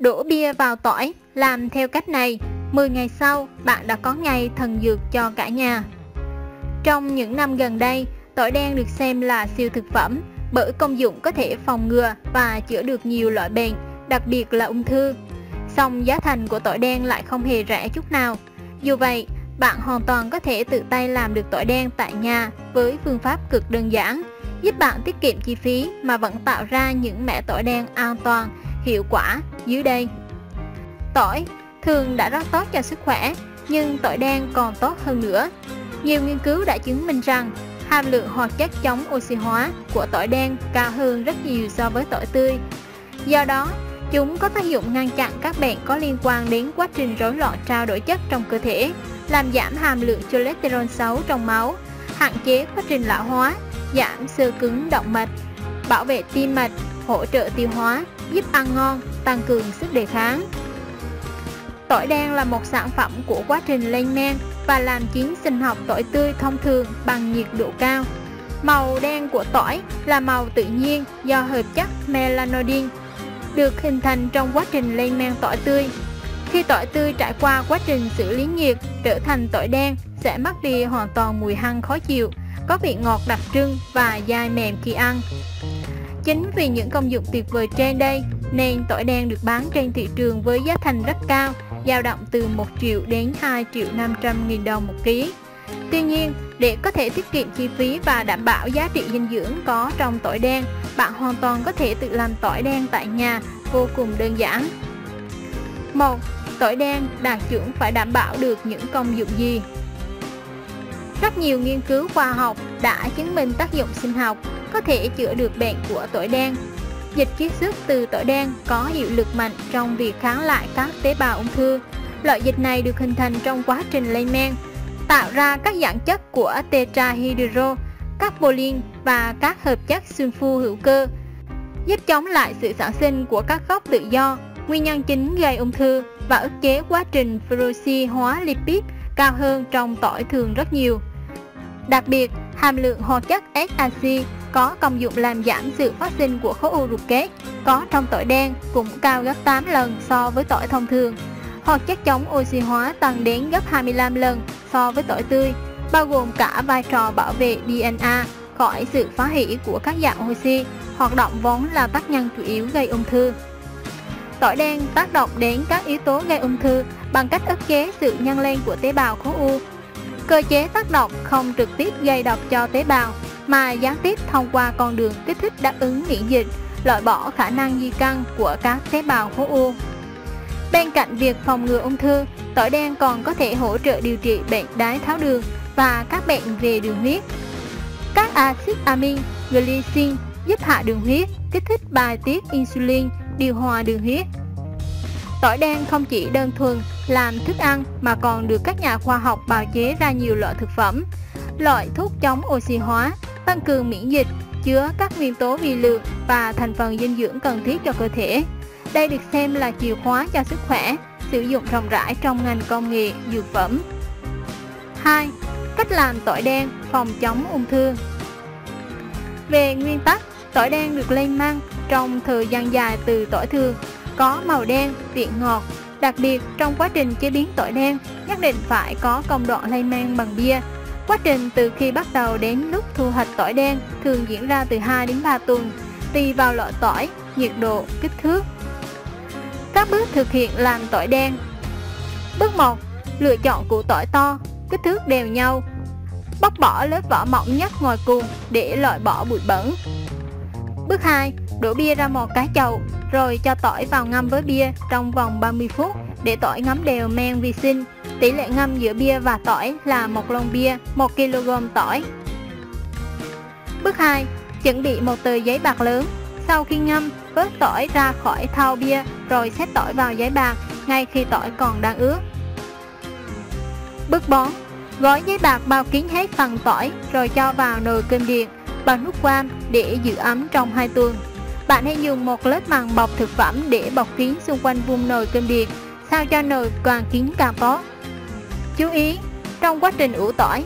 Đổ bia vào tỏi, làm theo cách này, 10 ngày sau bạn đã có ngày thần dược cho cả nhà. Trong những năm gần đây, tỏi đen được xem là siêu thực phẩm bởi công dụng có thể phòng ngừa và chữa được nhiều loại bệnh, đặc biệt là ung thư. Song giá thành của tỏi đen lại không hề rẻ chút nào. Dù vậy, bạn hoàn toàn có thể tự tay làm được tỏi đen tại nhà với phương pháp cực đơn giản, giúp bạn tiết kiệm chi phí mà vẫn tạo ra những mẻ tỏi đen an toàn, hiệu quả dưới đây. Tỏi thường đã rất tốt cho sức khỏe, nhưng tỏi đen còn tốt hơn nữa. Nhiều nghiên cứu đã chứng minh rằng hàm lượng hoạt chất chống oxy hóa của tỏi đen cao hơn rất nhiều so với tỏi tươi. Do đó, chúng có tác dụng ngăn chặn các bệnh có liên quan đến quá trình rối loạn trao đổi chất trong cơ thể, làm giảm hàm lượng cholesterol xấu trong máu, hạn chế quá trình lão hóa, giảm sơ cứng động mạch, bảo vệ tim mạch, hỗ trợ tiêu hóa, giúp ăn ngon, tăng cường sức đề kháng. Tỏi đen là một sản phẩm của quá trình lên men và làm chín sinh học tỏi tươi thông thường bằng nhiệt độ cao. Màu đen của tỏi là màu tự nhiên do hợp chất melanodin được hình thành trong quá trình lên men tỏi tươi. Khi tỏi tươi trải qua quá trình xử lý nhiệt trở thành tỏi đen sẽ mất đi hoàn toàn mùi hăng khó chịu, có vị ngọt đặc trưng và dai mềm khi ăn. Chính vì những công dụng tuyệt vời trên đây nên tỏi đen được bán trên thị trường với giá thành rất cao, dao động từ 1 triệu đến 2 triệu 500 nghìn đồng một ký. Tuy nhiên, để có thể tiết kiệm chi phí và đảm bảo giá trị dinh dưỡng có trong tỏi đen, bạn hoàn toàn có thể tự làm tỏi đen tại nhà vô cùng đơn giản. 1. Tỏi đen đạt chuẩn phải đảm bảo được những công dụng gì? Rất nhiều nghiên cứu khoa học đã chứng minh tác dụng sinh học có thể chữa được bệnh của tỏi đen. Dịch chiết xuất từ tỏi đen có hiệu lực mạnh trong việc kháng lại các tế bào ung thư. Loại dịch này được hình thành trong quá trình lây men, tạo ra các dạng chất của tetrahydro, carbolin và các hợp chất sunfu hữu cơ, giúp chống lại sự sản sinh của các gốc tự do, nguyên nhân chính gây ung thư và ức chế quá trình peroxy hóa lipid cao hơn trong tỏi thường rất nhiều. Đặc biệt, hàm lượng hoạt chất SAC có công dụng làm giảm sự phát sinh của khối u ruột kết có trong tỏi đen cũng cao gấp 8 lần so với tỏi thông thường. hoặc chất chống oxy hóa tăng đến gấp 25 lần so với tỏi tươi, bao gồm cả vai trò bảo vệ DNA khỏi sự phá hủy của các dạng oxy, hoạt động vốn là tác nhân chủ yếu gây ung thư. Tỏi đen tác động đến các yếu tố gây ung thư bằng cách ức chế sự nhân lên của tế bào khối u. Cơ chế tác động không trực tiếp gây độc cho tế bào, mà gián tiếp thông qua con đường kích thích đáp ứng miễn dịch, loại bỏ khả năng di căn của các tế bào khối u. Bên cạnh việc phòng ngừa ung thư, tỏi đen còn có thể hỗ trợ điều trị bệnh đái tháo đường và các bệnh về đường huyết. Các axit amin, glycine giúp hạ đường huyết, kích thích bài tiết insulin, điều hòa đường huyết. Tỏi đen không chỉ đơn thuần làm thức ăn mà còn được các nhà khoa học bào chế ra nhiều loại thực phẩm, loại thuốc chống oxy hóa, tăng cường miễn dịch, chứa các nguyên tố vi lượng và thành phần dinh dưỡng cần thiết cho cơ thể. Đây được xem là chìa khóa cho sức khỏe, sử dụng rộng rãi trong ngành công nghệ dược phẩm. 2. Cách làm tỏi đen phòng chống ung thư Về nguyên tắc, tỏi đen được lên măng trong thời gian dài từ tỏi thường, có màu đen, vị ngọt. Đặc biệt, trong quá trình chế biến tỏi đen, nhất định phải có công đoạn lên men bằng bia Quá trình từ khi bắt đầu đến lúc thu hoạch tỏi đen thường diễn ra từ 2 đến 3 tuần, tùy vào loại tỏi, nhiệt độ, kích thước. Các bước thực hiện làm tỏi đen Bước 1. Lựa chọn củ tỏi to, kích thước đều nhau. Bóc bỏ lớp vỏ mỏng nhất ngoài cùng để loại bỏ bụi bẩn. Bước 2. Đổ bia ra một cái chậu, rồi cho tỏi vào ngâm với bia trong vòng 30 phút để tỏi ngấm đều men vi sinh. Tỷ lệ ngâm giữa bia và tỏi là một lon bia, 1 kg tỏi. Bước 2. Chuẩn bị một tờ giấy bạc lớn. Sau khi ngâm, vớt tỏi ra khỏi thau bia rồi xếp tỏi vào giấy bạc ngay khi tỏi còn đang ướt. Bước 4. Gói giấy bạc bao kín hết phần tỏi rồi cho vào nồi cơm điện bằng nút quan để giữ ấm trong 2 tuần. Bạn hãy dùng một lớp màng bọc thực phẩm để bọc kín xung quanh vùng nồi cơm điện sao cho nồi toàn kín càng tốt. Chú ý, trong quá trình ủ tỏi,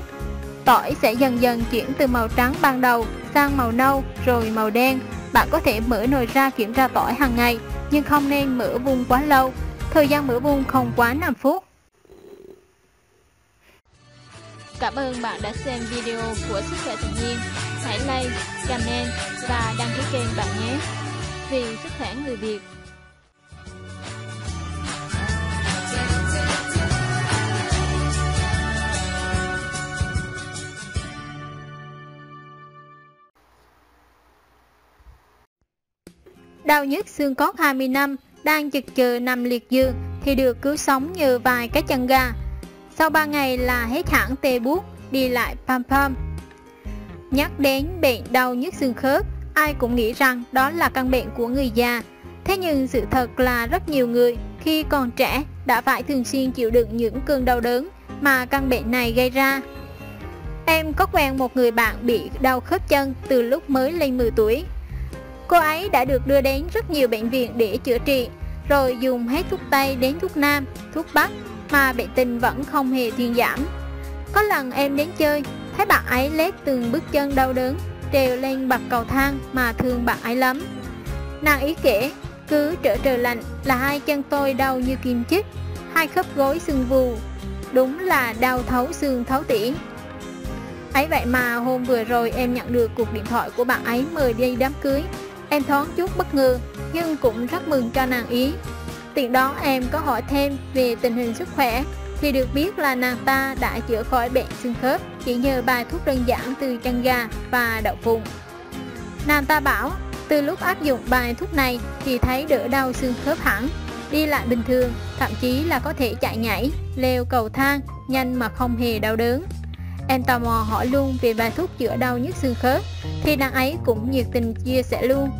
tỏi sẽ dần dần chuyển từ màu trắng ban đầu sang màu nâu rồi màu đen. Bạn có thể mở nồi ra kiểm tra tỏi hàng ngày, nhưng không nên mở vung quá lâu. Thời gian mở vung không quá 5 phút. Cảm ơn bạn đã xem video của Sức khỏe tự nhiên. Hãy like, comment và đăng ký kênh bạn nhé. Vì sức khỏe người Việt. Đau nhức xương cốt 20 năm, đang chực chờ nằm liệt giường thì được cứu sống nhờ vài cái chân gà. Sau 3 ngày là hết hẳn tê buốt, đi lại pam pam. Nhắc đến bệnh đau nhức xương khớp, ai cũng nghĩ rằng đó là căn bệnh của người già. Thế nhưng sự thật là rất nhiều người khi còn trẻ đã phải thường xuyên chịu đựng những cơn đau đớn mà căn bệnh này gây ra. Em có quen một người bạn bị đau khớp chân từ lúc mới lên 10 tuổi. Cô ấy đã được đưa đến rất nhiều bệnh viện để chữa trị, rồi dùng hết thuốc Tây đến thuốc Nam, thuốc Bắc mà bệnh tình vẫn không hề thuyên giảm. Có lần em đến chơi, thấy bạn ấy lết từng bước chân đau đớn, trèo lên bậc cầu thang mà thương bạn ấy lắm. Nàng ý kể, cứ trở trời lạnh là hai chân tôi đau như kim chích, hai khớp gối sưng vù, đúng là đau thấu xương thấu tỉ. Ấy vậy mà hôm vừa rồi em nhận được cuộc điện thoại của bạn ấy mời đi đám cưới Em thoáng chút bất ngờ, nhưng cũng rất mừng cho nàng ý. Tiện đó em có hỏi thêm về tình hình sức khỏe, thì được biết là nàng ta đã chữa khỏi bệnh xương khớp chỉ nhờ bài thuốc đơn giản từ chân gà và đậu phụng. Nàng ta bảo, từ lúc áp dụng bài thuốc này thì thấy đỡ đau xương khớp hẳn, đi lại bình thường, thậm chí là có thể chạy nhảy, leo cầu thang, nhanh mà không hề đau đớn. Em tò mò hỏi luôn về bài thuốc chữa đau nhức xương khớp thì nàng ấy cũng nhiệt tình chia sẻ luôn.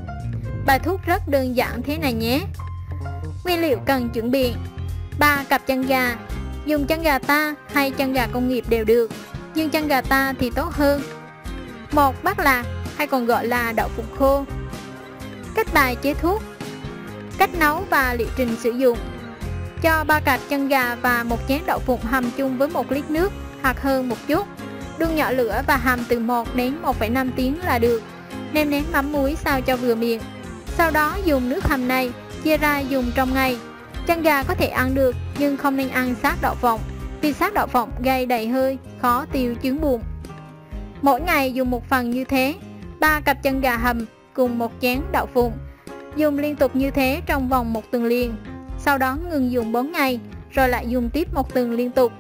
Bài thuốc rất đơn giản thế này nhé. Nguyên liệu cần chuẩn bị. Ba cặp chân gà. Dùng chân gà ta hay chân gà công nghiệp đều được, Nhưng chân gà ta thì tốt hơn. Một bát lạc, hay còn gọi là đậu phụ khô. Cách bài chế thuốc. Cách nấu và liệu trình sử dụng. Cho ba cặp chân gà và một chén đậu phụng hầm chung với một lít nước hoặc hơn một chút. Đun nhỏ lửa và hầm từ 1 đến 1,5 tiếng là được. Nêm nếm mắm muối sao cho vừa miệng. Sau đó dùng nước hầm này chia ra dùng trong ngày. Chân gà có thể ăn được nhưng không nên ăn sát đậu phộng vì sát đậu phộng gây đầy hơi, khó tiêu chứng bụng. Mỗi ngày dùng một phần như thế, ba cặp chân gà hầm cùng một chén đậu phụng. Dùng liên tục như thế trong vòng một tuần liền. Sau đó ngừng dùng 4 ngày, rồi lại dùng tiếp một tuần liên tục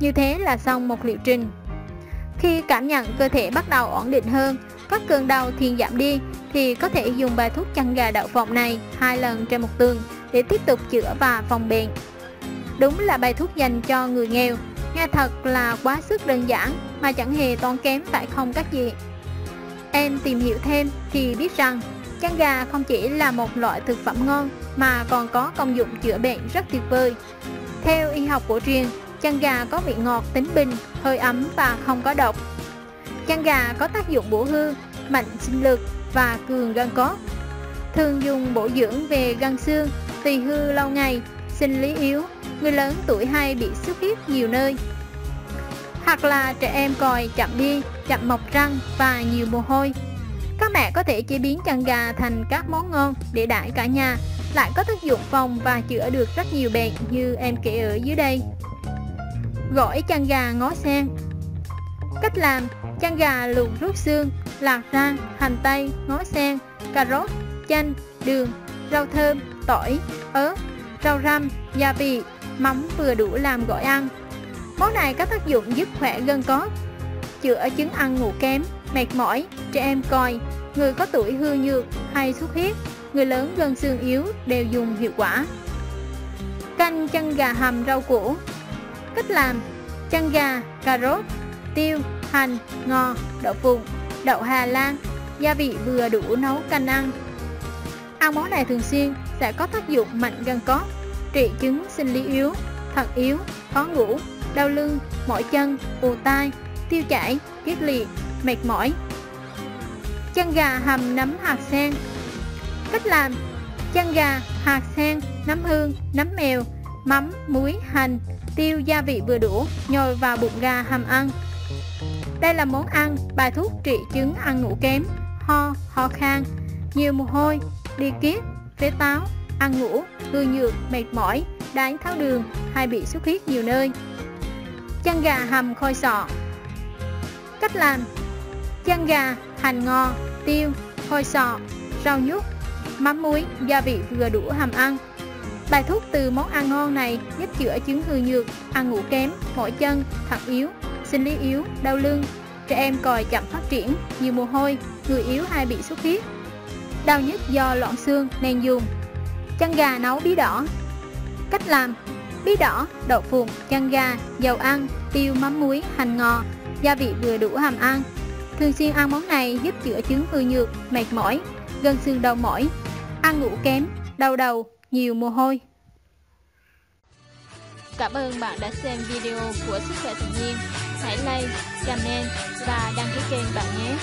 như thế là xong một liệu trình. Khi cảm nhận cơ thể bắt đầu ổn định hơn, các cơn đau thiền giảm đi, thì có thể dùng bài thuốc chăn gà đậu phộng này hai lần trên một tuần để tiếp tục chữa và phòng bệnh. Đúng là bài thuốc dành cho người nghèo, nghe thật là quá sức đơn giản mà chẳng hề tốn kém tại không các gì. Em tìm hiểu thêm thì biết rằng chăn gà không chỉ là một loại thực phẩm ngon mà còn có công dụng chữa bệnh rất tuyệt vời. Theo y học cổ truyền, Chân gà có vị ngọt tính bình, hơi ấm và không có độc. Chăn gà có tác dụng bổ hư, mạnh sinh lực và cường gân cốt. Thường dùng bổ dưỡng về gân xương, tỳ hư lâu ngày, sinh lý yếu, người lớn tuổi hay bị xuất huyết nhiều nơi. Hoặc là trẻ em còi chậm đi, chậm mọc răng và nhiều mồ hôi. Các mẹ có thể chế biến chăn gà thành các món ngon để đãi cả nhà, lại có tác dụng phòng và chữa được rất nhiều bệnh như em kể ở dưới đây. Gỏi chân gà ngó sen. Cách làm Chân gà luộc rút xương Lạc rang, hành tây, ngó sen Cà rốt, chanh, đường Rau thơm, tỏi, ớt Rau răm, gia vị Mắm vừa đủ làm gỏi ăn. Món này có tác dụng giúp khỏe gân cốt Chữa chứng ăn ngủ kém Mệt mỏi, trẻ em còi Người có tuổi hư nhược hay xuất huyết Người lớn gân xương yếu đều dùng hiệu quả. Canh chân gà hầm rau củ. Cách làm. Chân gà, cà rốt, tiêu, hành, ngò, đậu phụng, đậu Hà Lan Gia vị vừa đủ nấu canh ăn. Ăn món này thường xuyên sẽ có tác dụng mạnh gân cốt Trị chứng sinh lý yếu, thận yếu, khó ngủ, đau lưng, mỏi chân, ù tai, tiêu chảy, kiết liệt, mệt mỏi. Chân gà hầm nấm hạt sen. Cách làm Chân gà, hạt sen, nấm hương, nấm mèo, mắm, muối, hành tiêu gia vị vừa đủ, nhồi vào bụng gà hầm ăn. Đây là món ăn bài thuốc trị chứng ăn ngủ kém, ho, ho khan, nhiều mồ hôi, đi kiết, phế táo, ăn ngủ, hư nhược, mệt mỏi, đái tháo đường hay bị xuất huyết nhiều nơi. Chân gà hầm khôi sọ Cách làm Chân gà, hành ngò, tiêu, khôi sọ, rau nhút, mắm muối, gia vị vừa đủ hầm ăn. Bài thuốc từ món ăn ngon này giúp chữa chứng hư nhược, ăn ngủ kém, mỏi chân, thận yếu, sinh lý yếu, đau lưng, trẻ em còi chậm phát triển, nhiều mồ hôi, người yếu hay bị xuất huyết. Đau nhức do loạn xương nên dùng. Chân gà nấu bí đỏ. Cách làm: bí đỏ, đậu phụng, chân gà, dầu ăn, tiêu, mắm muối, hành ngò, gia vị vừa đủ hàm ăn. Thường xuyên ăn món này giúp chữa chứng hư nhược, mệt mỏi, gân xương đau mỏi, ăn ngủ kém, đau đầu, nhiều mồ hôi. Cảm ơn bạn đã xem video của Sức khỏe tự nhiên. Hãy like, comment và đăng ký kênh bạn nhé.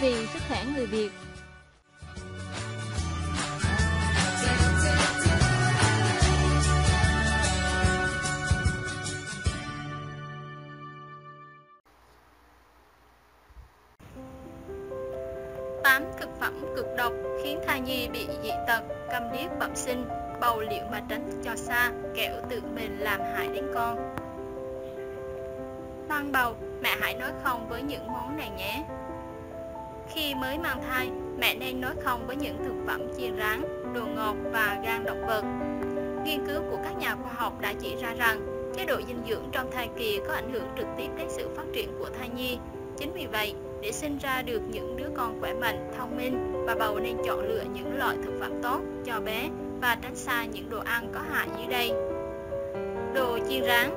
Vì sức khỏe người Việt. Tám thực phẩm cực độc khiến thai nhi bị dị tật, cầm điếc bẩm sinh, bầu liệu mà tránh cho xa, kẻo tự mình làm hại đến con. Mang bầu, mẹ hãy nói không với những món này nhé. Khi mới mang thai, mẹ nên nói không với những thực phẩm chiên rán, đồ ngọt và gan động vật. Nghiên cứu của các nhà khoa học đã chỉ ra rằng chế độ dinh dưỡng trong thai kỳ có ảnh hưởng trực tiếp đến sự phát triển của thai nhi. Chính vì vậy, để sinh ra được những đứa con khỏe mạnh, thông minh, bà bầu nên chọn lựa những loại thực phẩm tốt cho bé và tránh xa những đồ ăn có hại dưới đây. Đồ chiên rán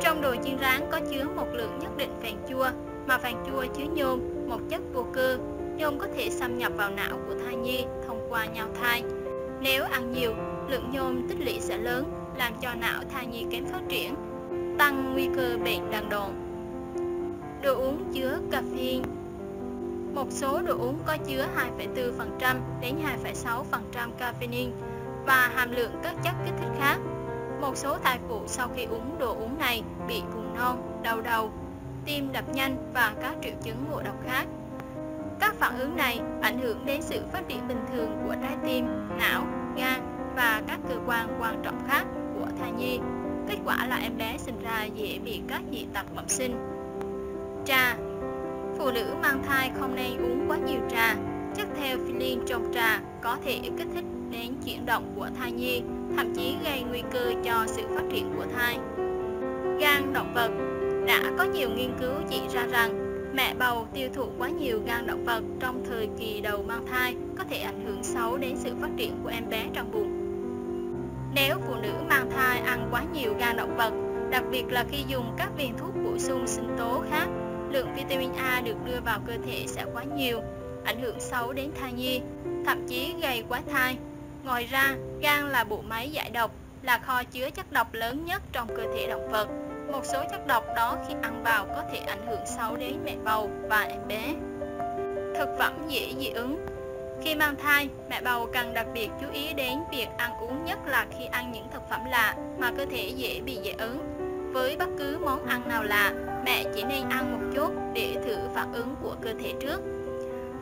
Trong đồ chiên rán có chứa một lượng nhất định phèn chua, mà phèn chua chứa nhôm, một chất vô cơ. Nhôm có thể xâm nhập vào não của thai nhi thông qua nhau thai. Nếu ăn nhiều, lượng nhôm tích lũy sẽ lớn, làm cho não thai nhi kém phát triển, tăng nguy cơ bệnh đàn đồn. Đồ uống chứa caffeine một số đồ uống có chứa 2,4% đến 2,6% caffeine và hàm lượng các chất kích thích khác. Một số thai phụ sau khi uống đồ uống này bị buồn non, đau đầu, tim đập nhanh và các triệu chứng ngộ độc khác. Các phản ứng này ảnh hưởng đến sự phát triển bình thường của trái tim, não, gan và các cơ quan quan trọng khác của thai nhi. Kết quả là em bé sinh ra dễ bị các dị tật bẩm sinh. Trà Phụ nữ mang thai không nên uống quá nhiều trà. Chất theophylline trong trà có thể kích thích đến chuyển động của thai nhi, thậm chí gây nguy cơ cho sự phát triển của thai. Gan động vật Đã có nhiều nghiên cứu chỉ ra rằng mẹ bầu tiêu thụ quá nhiều gan động vật trong thời kỳ đầu mang thai có thể ảnh hưởng xấu đến sự phát triển của em bé trong bụng. Nếu phụ nữ mang thai ăn quá nhiều gan động vật, đặc biệt là khi dùng các viên thuốc bổ sung sinh tố khác, lượng vitamin A được đưa vào cơ thể sẽ quá nhiều, ảnh hưởng xấu đến thai nhi, thậm chí gây quá thai. Ngoài ra, gan là bộ máy giải độc, là kho chứa chất độc lớn nhất trong cơ thể động vật. Một số chất độc đó khi ăn vào có thể ảnh hưởng xấu đến mẹ bầu và em bé. Thực phẩm dễ dị ứng Khi mang thai, mẹ bầu cần đặc biệt chú ý đến việc ăn uống nhất là khi ăn những thực phẩm lạ mà cơ thể dễ bị dị ứng. Với bất cứ món ăn nào lạ, mẹ chỉ nên ăn một chút để thử phản ứng của cơ thể trước.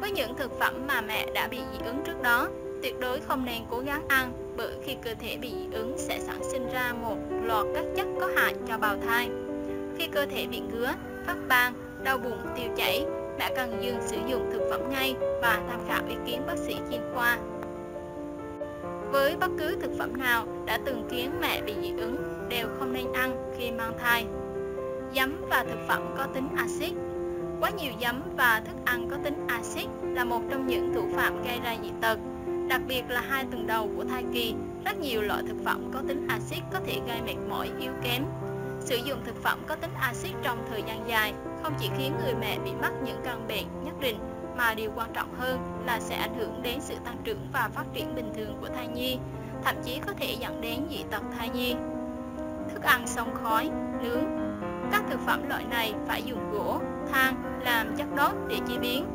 Với những thực phẩm mà mẹ đã bị dị ứng trước đó, tuyệt đối không nên cố gắng ăn bởi khi cơ thể bị dị ứng sẽ sản sinh ra một loạt các chất có hại cho bào thai. Khi cơ thể bị ngứa, phát ban, đau bụng, tiêu chảy, mẹ cần dừng sử dụng thực phẩm ngay và tham khảo ý kiến bác sĩ chuyên khoa. Với bất cứ thực phẩm nào đã từng khiến mẹ bị dị ứng đều không nên ăn khi mang thai. Giấm và thực phẩm có tính axit Quá nhiều giấm và thức ăn có tính axit là một trong những thủ phạm gây ra dị tật Đặc biệt là hai tuần đầu của thai kỳ, rất nhiều loại thực phẩm có tính axit có thể gây mệt mỏi, yếu kém. Sử dụng thực phẩm có tính axit trong thời gian dài không chỉ khiến người mẹ bị mắc những căn bệnh nhất định, mà điều quan trọng hơn là sẽ ảnh hưởng đến sự tăng trưởng và phát triển bình thường của thai nhi, thậm chí có thể dẫn đến dị tật thai nhi. Thức ăn sông khói, nướng Các thực phẩm loại này phải dùng gỗ, than làm chất đốt để chế biến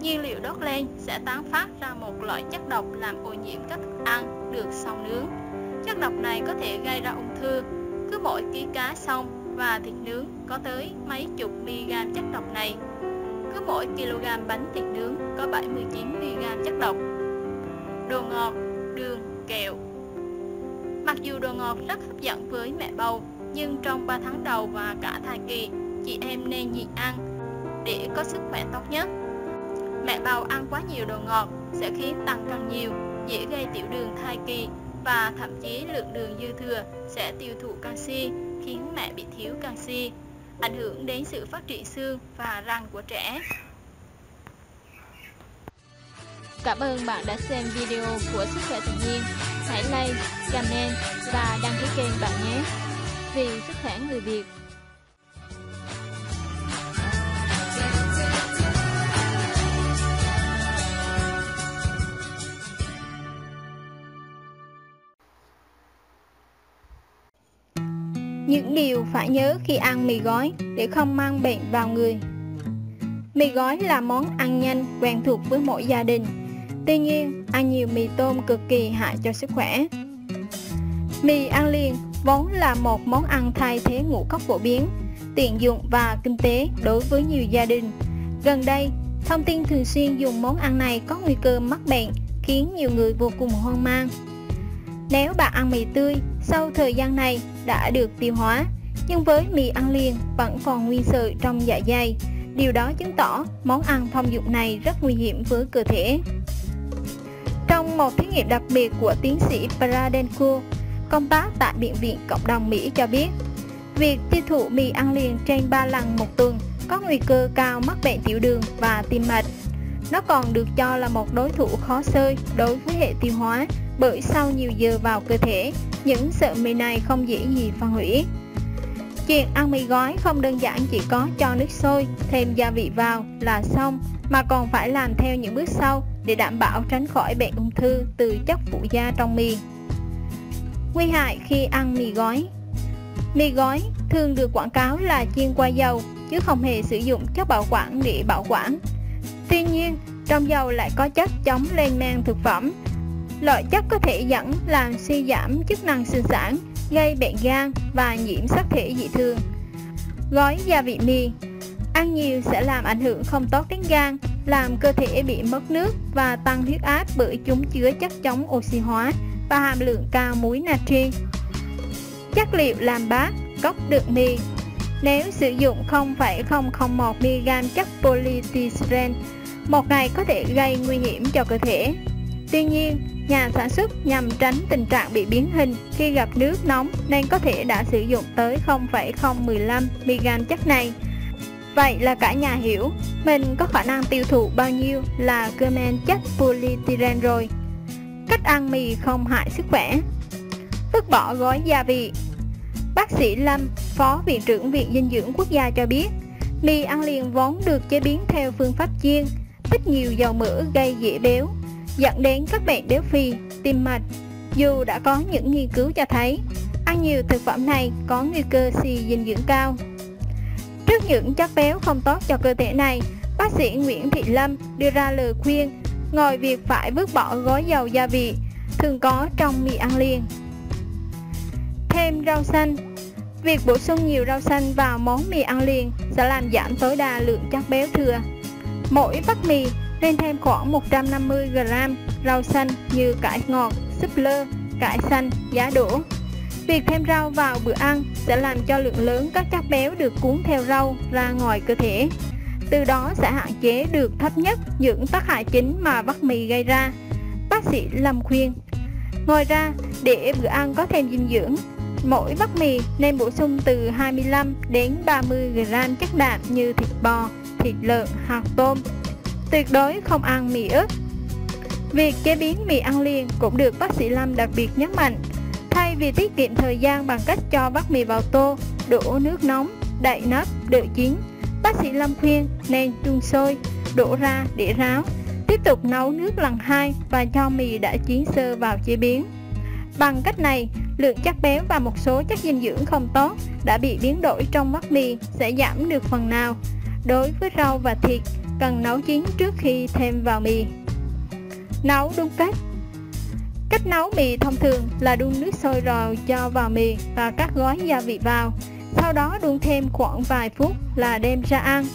nhiên liệu đốt lên sẽ tán phát ra một loại chất độc làm ô nhiễm các thức ăn được sông nướng. Chất độc này có thể gây ra ung thư. Cứ mỗi ký cá sông và thịt nướng có tới mấy chục mg chất độc này. Cứ mỗi kg bánh thịt nướng có 79 mg chất độc. Đồ ngọt, đường, kẹo, Mặc dù đồ ngọt rất hấp dẫn với mẹ bầu, nhưng trong 3 tháng đầu và cả thai kỳ, chị em nên nhịn ăn để có sức khỏe tốt nhất. Mẹ bầu ăn quá nhiều đồ ngọt sẽ khiến tăng cân nhiều, dễ gây tiểu đường thai kỳ và thậm chí lượng đường dư thừa sẽ tiêu thụ canxi, khiến mẹ bị thiếu canxi, ảnh hưởng đến sự phát triển xương và răng của trẻ. Cảm ơn bạn đã xem video của Sức khỏe tự nhiên. Hãy like, comment và đăng ký kênh bạn nhé. Vì sức khỏe người Việt. Những điều phải nhớ khi ăn mì gói để không mang bệnh vào người Mì gói là món ăn nhanh quen thuộc với mỗi gia đình Tuy nhiên, ăn nhiều mì tôm cực kỳ hại cho sức khỏe Mì ăn liền vốn là một món ăn thay thế ngũ cốc phổ biến tiện dụng và kinh tế đối với nhiều gia đình Gần đây, thông tin thường xuyên dùng món ăn này có nguy cơ mắc bệnh khiến nhiều người vô cùng hoang mang nếu bạn ăn mì tươi, sau thời gian này đã được tiêu hóa, nhưng với mì ăn liền vẫn còn nguyên sợi trong dạ dày. Điều đó chứng tỏ món ăn thông dụng này rất nguy hiểm với cơ thể. Trong một thí nghiệm đặc biệt của tiến sĩ Pradenko, công tác tại Bệnh viện Cộng đồng Mỹ cho biết, việc tiêu thụ mì ăn liền trên 3 lần một tuần có nguy cơ cao mắc bệnh tiểu đường và tim mạch. Nó còn được cho là một đối thủ khó xơi đối với hệ tiêu hóa bởi sau nhiều giờ vào cơ thể, những sợi mì này không dễ gì phân hủy. Chuyện ăn mì gói không đơn giản chỉ có cho nước sôi, thêm gia vị vào là xong, mà còn phải làm theo những bước sau để đảm bảo tránh khỏi bệnh ung thư từ chất phụ gia trong mì. Nguy hại khi ăn mì gói Mì gói thường được quảng cáo là chiên qua dầu, chứ không hề sử dụng chất bảo quản để bảo quản. Tuy nhiên, trong dầu lại có chất chống lên men thực phẩm Loại chất có thể dẫn làm suy giảm chức năng sinh sản, gây bệnh gan và nhiễm sắc thể dị thường. Gói gia vị mì Ăn nhiều sẽ làm ảnh hưởng không tốt đến gan, làm cơ thể bị mất nước và tăng huyết áp bởi chúng chứa chất chống oxy hóa và hàm lượng cao muối natri. Chất liệu làm bát, cốc đựng mì Nếu sử dụng 0,001mg chất polytyrene, một ngày có thể gây nguy hiểm cho cơ thể. Tuy nhiên, nhà sản xuất nhằm tránh tình trạng bị biến hình khi gặp nước nóng nên có thể đã sử dụng tới 0,015mg chất này. Vậy là cả nhà hiểu mình có khả năng tiêu thụ bao nhiêu là men chất polyethylene rồi. Cách ăn mì không hại sức khỏe Vứt bỏ gói gia vị Bác sĩ Lâm, Phó Viện trưởng Viện Dinh dưỡng Quốc gia cho biết Mì ăn liền vốn được chế biến theo phương pháp chiên ít nhiều dầu mỡ gây dễ béo dẫn đến các bệnh béo phì, tim mạch. Dù đã có những nghiên cứu cho thấy ăn nhiều thực phẩm này có nguy cơ suy dinh dưỡng cao. Trước những chất béo không tốt cho cơ thể này, bác sĩ Nguyễn Thị Lâm đưa ra lời khuyên ngoài việc phải vứt bỏ gói dầu gia vị thường có trong mì ăn liền. Thêm rau xanh Việc bổ sung nhiều rau xanh vào món mì ăn liền sẽ làm giảm tối đa lượng chất béo thừa. Mỗi bát mì nên thêm khoảng 150g rau xanh như cải ngọt, súp lơ, cải xanh, giá đỗ. Việc thêm rau vào bữa ăn sẽ làm cho lượng lớn các chất béo được cuốn theo rau ra ngoài cơ thể. Từ đó sẽ hạn chế được thấp nhất những tác hại chính mà bắp mì gây ra. Bác sĩ Lâm khuyên. Ngoài ra, để bữa ăn có thêm dinh dưỡng, mỗi bát mì nên bổ sung từ 25 đến 30 g chất đạm như thịt bò, thịt lợn hoặc tôm, tuyệt đối không ăn mì ướt. Việc chế biến mì ăn liền cũng được bác sĩ Lâm đặc biệt nhấn mạnh. Thay vì tiết kiệm thời gian bằng cách cho bát mì vào tô, đổ nước nóng, đậy nắp, đợi chín, bác sĩ Lâm khuyên nên đun sôi, đổ ra để ráo, tiếp tục nấu nước lần hai và cho mì đã chín sơ vào chế biến. Bằng cách này, lượng chất béo và một số chất dinh dưỡng không tốt đã bị biến đổi trong bát mì sẽ giảm được phần nào. Đối với rau và thịt, cần nấu chín trước khi thêm vào mì. Nấu đúng cách Cách nấu mì thông thường là đun nước sôi rồi cho vào mì và các gói gia vị vào, sau đó đun thêm khoảng vài phút là đem ra ăn.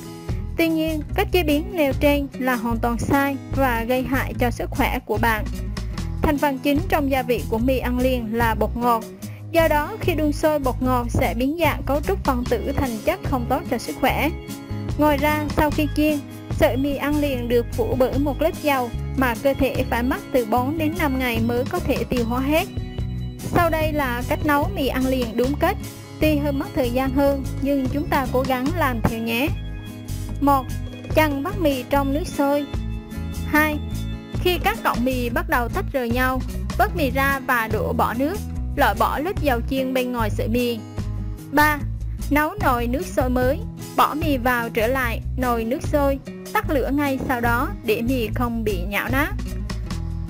Tuy nhiên, cách chế biến nêu trên là hoàn toàn sai và gây hại cho sức khỏe của bạn. Thành phần chính trong gia vị của mì ăn liền là bột ngọt. Do đó, khi đun sôi bột ngọt sẽ biến dạng cấu trúc phân tử thành chất không tốt cho sức khỏe. Ngoài ra, sau khi chiên, sợi mì ăn liền được phủ bởi một lớp dầu mà cơ thể phải mất từ 4 đến 5 ngày mới có thể tiêu hóa hết. Sau đây là cách nấu mì ăn liền đúng cách. Tuy hơi mất thời gian hơn, nhưng chúng ta cố gắng làm theo nhé. 1. Chần bát mì trong nước sôi 2. Khi các cọng mì bắt đầu tách rời nhau, vớt mì ra và đổ bỏ nước, loại bỏ lớp dầu chiên bên ngoài sợi mì. 3. Nấu nồi nước sôi mới, bỏ mì vào trở lại nồi nước sôi, tắt lửa ngay sau đó để mì không bị nhão nát.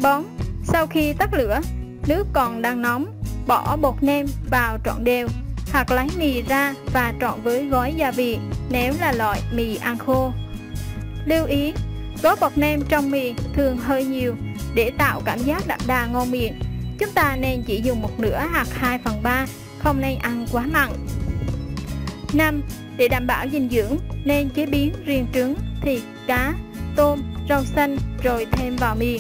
Bón, Sau khi tắt lửa, nước còn đang nóng, bỏ bột nêm vào trộn đều hoặc lấy mì ra và trộn với gói gia vị nếu là loại mì ăn khô. Lưu ý, gói bột nêm trong mì thường hơi nhiều để tạo cảm giác đậm đà ngon miệng. Chúng ta nên chỉ dùng một nửa hoặc 2 phần 3, không nên ăn quá mặn. 5. Để đảm bảo dinh dưỡng, nên chế biến riêng trứng, thịt, cá, tôm, rau xanh rồi thêm vào mì.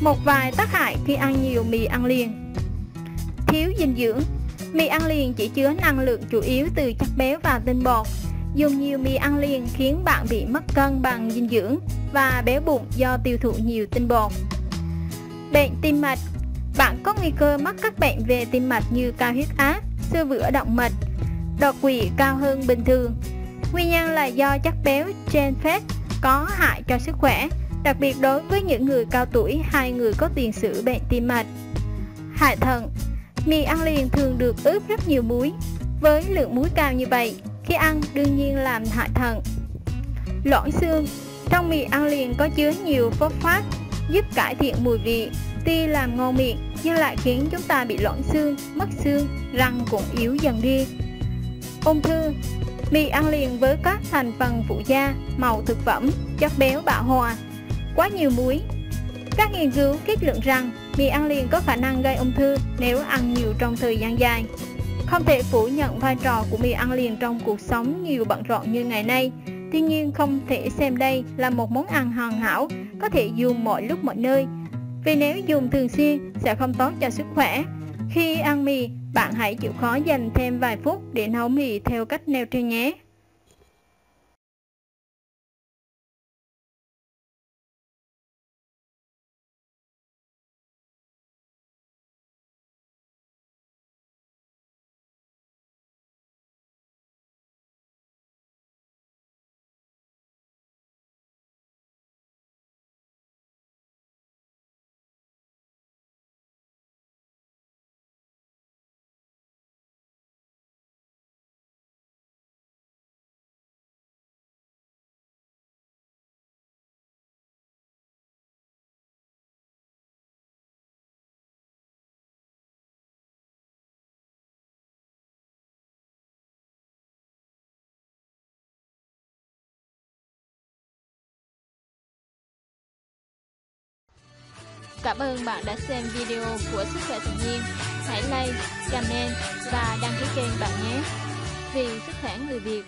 Một vài tác hại khi ăn nhiều mì ăn liền Thiếu dinh dưỡng Mì ăn liền chỉ chứa năng lượng chủ yếu từ chất béo và tinh bột Dùng nhiều mì ăn liền khiến bạn bị mất cân bằng dinh dưỡng và béo bụng do tiêu thụ nhiều tinh bột. Bệnh tim mạch Bạn có nguy cơ mắc các bệnh về tim mạch như cao huyết áp, xơ vữa động mạch, đột quỵ cao hơn bình thường. Nguyên nhân là do chất béo trên phết có hại cho sức khỏe, đặc biệt đối với những người cao tuổi hay người có tiền sử bệnh tim mạch. Hại thận Mì ăn liền thường được ướp rất nhiều muối. Với lượng muối cao như vậy, khi ăn đương nhiên làm hại thận. Loãng xương Trong mì ăn liền có chứa nhiều phosphat giúp cải thiện mùi vị, tuy làm ngon miệng nhưng lại khiến chúng ta bị loãng xương, mất xương, răng cũng yếu dần đi. Ung thư Mì ăn liền với các thành phần phụ gia, màu thực phẩm, chất béo bão hòa, quá nhiều muối. Các nghiên cứu kết luận rằng mì ăn liền có khả năng gây ung thư nếu ăn nhiều trong thời gian dài. Không thể phủ nhận vai trò của mì ăn liền trong cuộc sống nhiều bận rộn như ngày nay. Tuy nhiên không thể xem đây là một món ăn hoàn hảo, có thể dùng mọi lúc mọi nơi. Vì nếu dùng thường xuyên sẽ không tốt cho sức khỏe. Khi ăn mì, bạn hãy chịu khó dành thêm vài phút để nấu mì theo cách nêu trên nhé. Cảm ơn bạn đã xem video của Sức khỏe tự nhiên. Hãy like, comment và đăng ký kênh bạn nhé. Vì sức khỏe người Việt